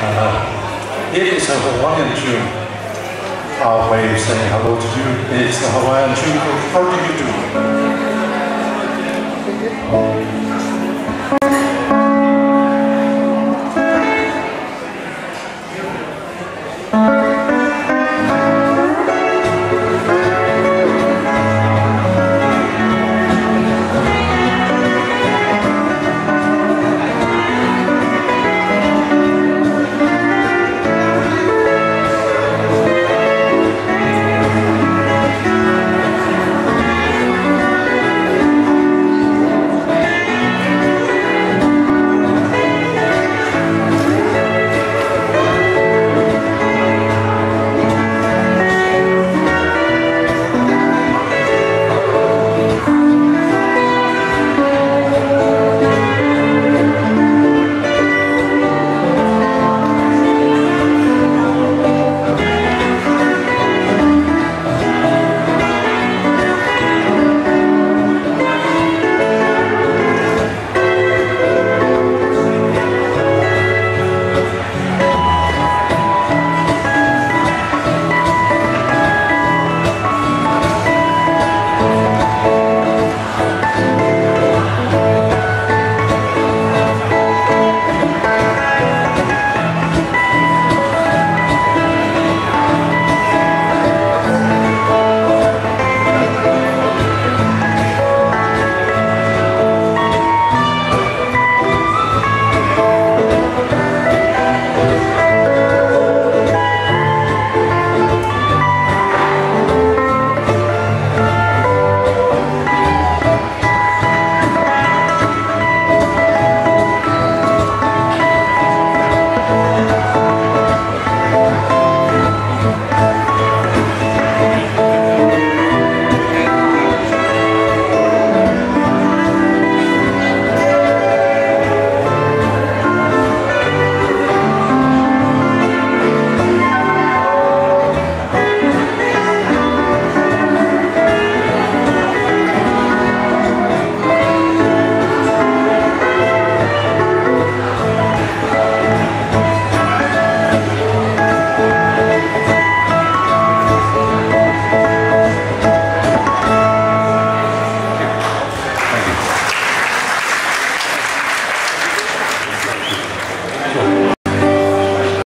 Uh, it is a Hawaiian tune. Our way of saying hello to you. It's a Hawaiian tune How Do You Do?